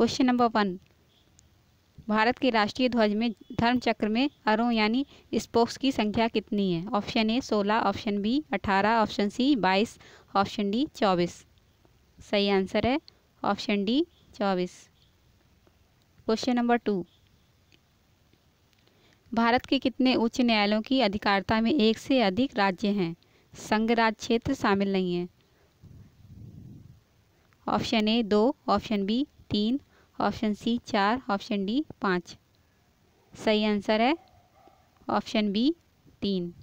Question number one Bharat के राष्ट्रीय ध्वज में धर्म चक्र में अरों यानी स्पोक्स की संख्या कितनी है? ऑप्शन ए सोलह ऑप्शन बी अठारह ऑप्शन सी बाईस ऑप्शन डी चौबीस। सही आंसर है ऑप्शन डी चौबीस। क्वेश्चन नंबर टू भारत के कितने उच्च न्यायालयों की अधिकारिता में एक से अधिक राज्य हैं? संघ राज्य क्षेत्र शामिल नहीं है। ऑप्शन ए दो ऑप्शन बी तीन ऑप्शन सी चार, ऑप्शन डी पाँच। सही आंसर है ऑप्शन बी तीन।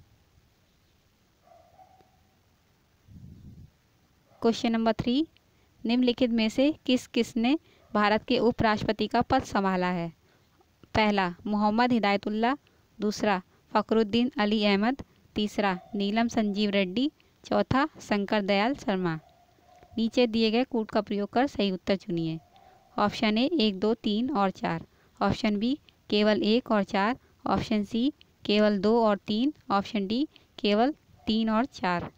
क्वेश्चन नंबर थ्री, निम्नलिखित में से किस किसने भारत के उपराष्ट्रपति का पद संभाला है? पहला, मोहम्मद हिदायतुल्ला दूसरा, फ़खरुद्दीन अली अहमद, तीसरा, नीलम संजीव रेड्डी, चौथा, शंकर दयाल शर्मा। नीचे दिए गए कूट का प्रयोग कर सही उत्तर चुनिए। ऑप्शन ए एक दो तीन और चार। ऑप्शन बी केवल एक और चार। ऑप्शन सी केवल दो और तीन। ऑप्शन डी केवल तीन और चार।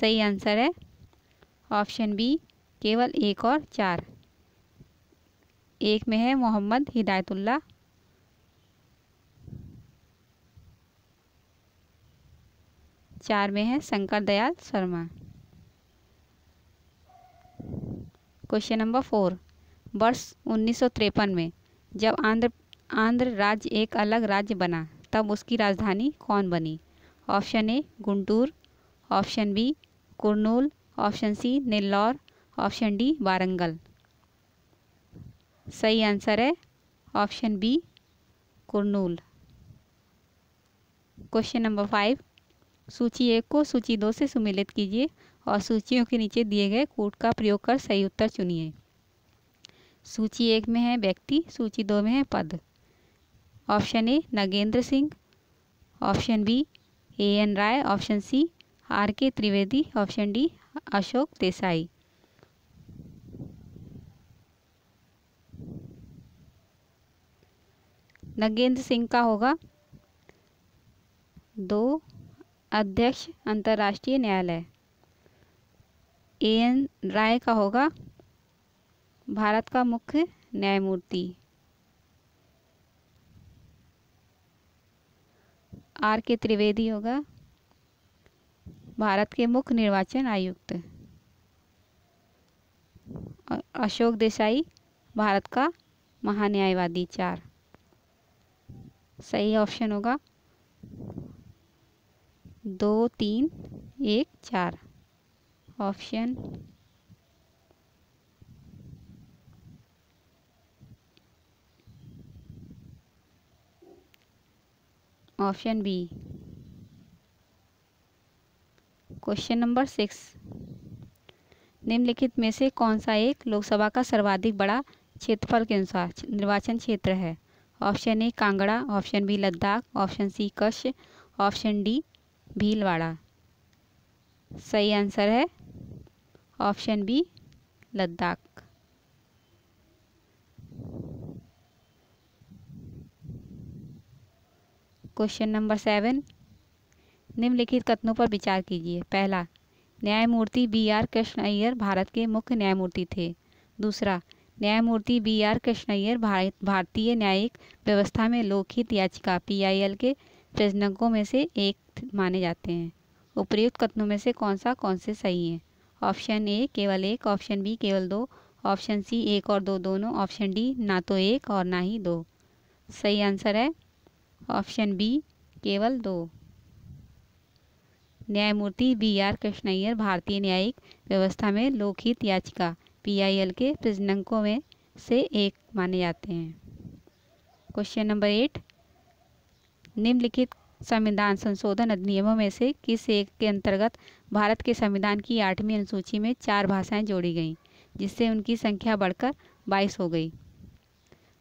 सही आंसर है? ऑप्शन बी केवल एक और चार। एक में है मोहम्मद हिदायतुल्ला। चार में है Shankar Dayal Sharma. Question number four. वर्ष उन्नीस सौ तिरपन में, जब आंध्र आंध्र राज्य एक अलग राज्य बना, तब उसकी राजधानी कौन बनी? Option A, Guntur, option B, Kurnool, option C, Nellore, option D, Warangal. सही आंसर है option B, Kurnool. Question number five, सूची एक को सूची दो से सुमिलित कीजिए और सूचियों के नीचे दिए गए कोड का प्रयोग कर सही उत्तर चुनिए। सूची एक में है व्यक्ति, सूची दो में है पद। Option A, Nagendra Singh. Option B, A N Rai. Option C, R K Trivedi. Option D, Ashok Desai. Nagendra Singh का होगा दो अध्यक्ष अंतर्राष्ट्रीय न्यायालय। ए एन राय का होगा भारत का मुख्य न्यायमूर्ति। आर के त्रिवेदी होगा। भारत के मुख्य निर्वाचन आयुक्त। अशोक देसाई, भारत का महान्यायवादी चार। सही ऑप्शन होगा। दो, तीन, एक, चार। Option option B. Question number six. निम्नलिखित में से कौन सा एक लोकसभा का सर्वाधिक बड़ा क्षेत्रफल के अनुसार निर्वाचन क्षेत्र है? Option A, Kangra, option B, Ladakh, option C, Kutch, option D, Bhilwara. सही आंसर है option B, Ladakh. Question number seven. निम्नलिखित कथनों पर विचार कीजिए। पहला, न्यायमूर्ति बी आर कृष्ण अय्यर भारत के मुख्य न्यायमूर्ति थे। दूसरा, न्यायमूर्ति बी आर कृष्ण अय्यर भारतीय न्यायिक व्यवस्था में लोकहित याचिका पीआईएल के प्रजनकों में से एक माने जाते हैं। उपर्युक्त कथनों में से कौन सा, कौन से सही है? ऑप्शन ए, केवल एक, ऑप्शन बी, केवल दो, ऑप्शन सी, एक और दो दोनों, ऑप्शन डी, ना तो एक और ना ही दो। सही आंसर है ऑप्शन बी, केवल दो। न्यायमूर्ति बी आर कृष्णय्यर, भारतीय न्यायिक व्यवस्था में लोकहित याचिका पीआईएल के प्रजनकों में से एक माने जाते हैं। क्वेश्चन नंबर एट, निम्नलिखित संविधान संशोधन अधिनियमों में से किस एक के अंतर्गत भारत के संविधान की आठवीं अनुसूची में चार भाषाएँ जोड़ी गईं, जिससे उनकी संख्या बढ़कर बाईस हो गई?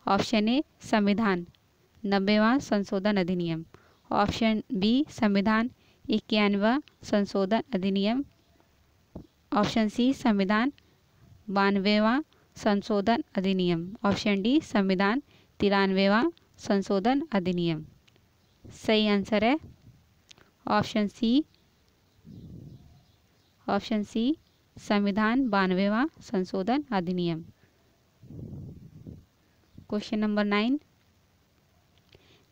ऑप्शन ए, संविधान। नब्बेवा संशोधन अधिनियम। ऑप्शन बी, संविधान इक्यानवा संशोधन अधिनियम। ऑप्शन सी, संविधान बानवेवा संशोधन अधिनियम। ऑप्शन डी, संविधान तिरानवेवा संशोधन अधिनियम। सही आंसर है? ऑप्शन सी ऑप्शन सी, संविधान बानवेवा संशोधन अधिनियम। क्वेश्चन नंबर नाइन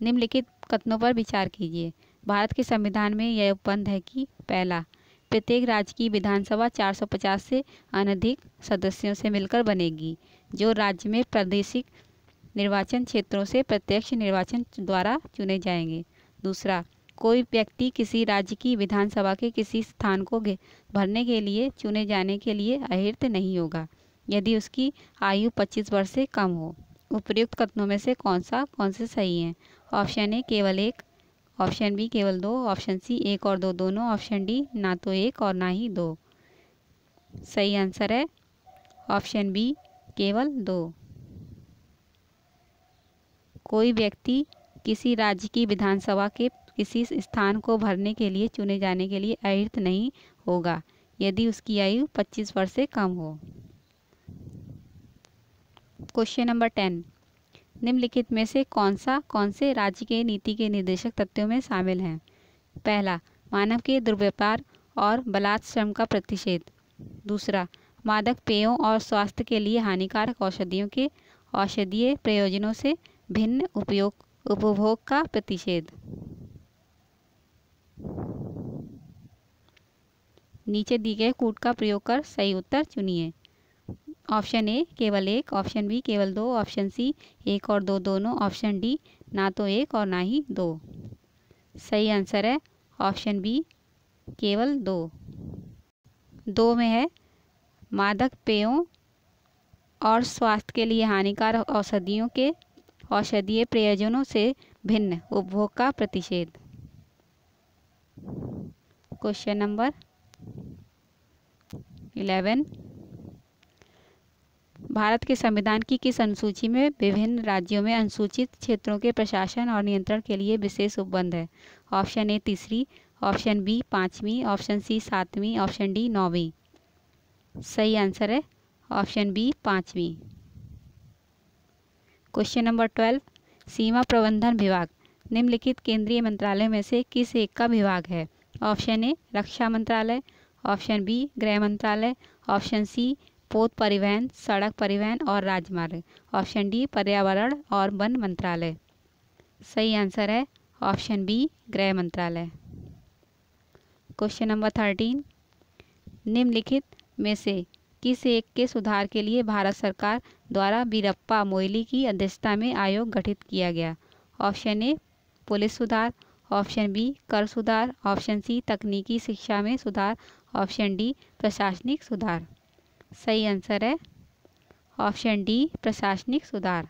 निम्नलिखित कथनों पर विचार कीजिए। भारत के संविधान में यह उपबंध है कि, पहला, प्रत्येक राज्य की विधानसभा 450 से अनधिक सदस्यों से मिलकर बनेगी, जो राज्य में प्रादेशिक निर्वाचन क्षेत्रों से प्रत्यक्ष निर्वाचन द्वारा चुने जाएँगे। दूसरा, कोई व्यक्ति किसी राज्य की विधानसभा के किसी स्थान को भरने के लिए, चुने जाने के लिए अहिर्त नहीं होगा, यदि उसकी आयु 25 वर्ष से कम हो। उपयुक्त कथनों में से कौन सा, कौन से सही है? ऑप्शन ए, केवल एक। ऑप्शन बी, केवल दो। ऑप्शन सी, एक और दो दोनों। ऑप्शन डी, ना तो एक और ना ही दो। सही आंसर है ऑप्शन बी, केवल दो। कोई व्यक्ति किसी राज्य की विधानसभा के किसी स्थान को भरने के लिए चुने जाने के लिए अहित नहीं होगा, यदि उसकी आयु 25 वर्ष से कम हो। Question number ten. निम्नलिखित में से कौन सा कौन से राज्य के नीति के निर्देशक तथ्यों में शामिल हैं? पहला, मानव के दुर्व्यापार और बलात् श्रम का प्रतिषेध। दूसरा, मादक पेयों और स्वास्थ्य के लिए हानिकारक औषधियों के औषधीय प्रयोजनों से भिन्न उपयोग, उपभोग का प्रतिषेध। नीचे दी गए कूट का प्रयोग कर सही उत्तर चुनिए। ऑप्शन ए केवल एक, ऑप्शन बी केवल दो, ऑप्शन सी एक और दो दोनों, ऑप्शन डी ना तो एक और ना ही दो। सही आंसर है ऑप्शन बी केवल दो। दो में है मादक पेयों और स्वास्थ्य के लिए हानिकारक औषधियों के औषधीय प्रयोजनों से भिन्न उपभोग का प्रतिषेध क्वेश्चन नंबर इलेवन भारत के संविधान की किस अनुसूची में विभिन्न राज्यों में अनुसूचित क्षेत्रों के प्रशासन और नियंत्रण के लिए विशेष उपबंध है? ऑप्शन ए तीसरी, ऑप्शन बी पाँचवीं, ऑप्शन सी सातवीं, ऑप्शन डी नौवीं। सही आंसर है ऑप्शन बी पाँचवीं। क्वेश्चन नंबर ट्वेल्व, सीमा प्रबंधन विभाग, निम्नलिखित केंद्रीय मंत्रालय में से किस एक का विभाग है? ऑप्शन ए रक्षा मंत्रालय, ऑप्शन बी गृह मंत्रालय, ऑप्शन सी पोत परिवहन, सड़क परिवहन और राजमार्ग। ऑप्शन डी, पर्यावरण और वन मंत्रालय। सही आंसर है ऑप्शन बी, गृह मंत्रालय। Question number thirteen. निम्नलिखित में से किस एक के सुधार के लिए भारत सरकार द्वारा बीरप्पा मोइली की अध्यक्षता में आयोग गठित किया गया? ऑप्शन ए, पुलिस सुधार। ऑप्शन बी, कर सुधार। ऑप्शन सी, तकनीकी शिक्षा में सुधार। ऑप्शन डी, प्रशासनिक सुधार। सही आंसर है। ऑप्शन डी प्रशासनिक सुधार।